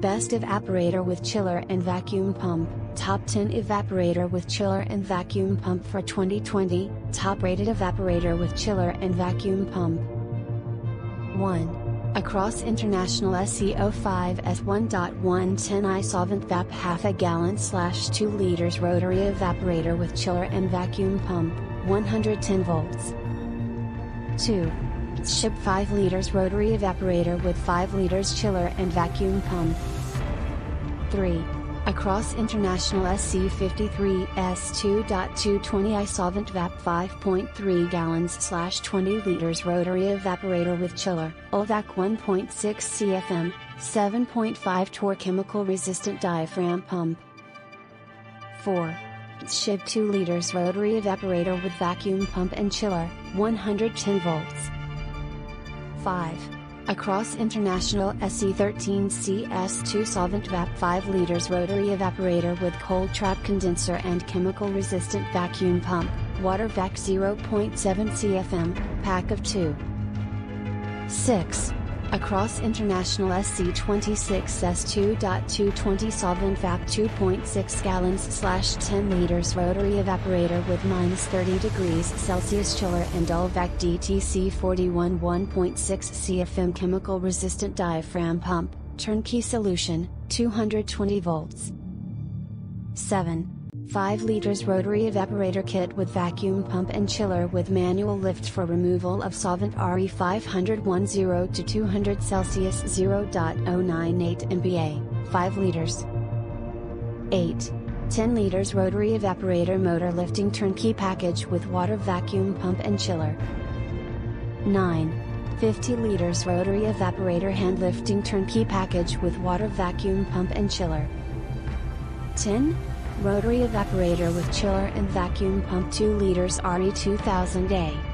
Best evaporator with chiller and vacuum pump, Top 10 evaporator with chiller and vacuum pump for 2020, Top rated evaporator with chiller and vacuum pump. 1. Across International SE05 S1.110i Solvent VAP half a gallon slash 2 liters rotary evaporator with chiller and vacuum pump, 110 volts. 2. Ship 5 liters rotary evaporator with 5 liters chiller and vacuum pump. 3. Across International SC53 S2.220i solvent VAP 5.3 gallons slash 20 liters rotary evaporator with chiller, ULVAC 1.6 CFM, 7.5 torr chemical resistant diaphragm pump. 4. Ship 2 liters rotary evaporator with vacuum pump and chiller, 110 volts. 5. Across International SE13CS2 solvent VAP 5 liters rotary evaporator with cold trap condenser and chemical resistant vacuum pump, water vac 0.7 CFM, pack of 2. 6. Across International SC26 S2.220 solvent VAP 2.6 gallons slash 10 liters rotary evaporator with minus 30 degrees Celsius chiller and ULVAC DTC 41 1.6 CFM chemical resistant diaphragm pump, turnkey solution, 220 volts. 7. 5 liters rotary evaporator kit with vacuum pump and chiller with manual lift for removal of solvent RE500 0 to 200 Celsius 0.098 MPa, 5 liters. 8. 10 liters rotary evaporator motor lifting turnkey package with water vacuum pump and chiller. 9. 50 liters rotary evaporator hand lifting turnkey package with water vacuum pump and chiller. 10 rotary evaporator with chiller and vacuum pump 2 liters RE2000A.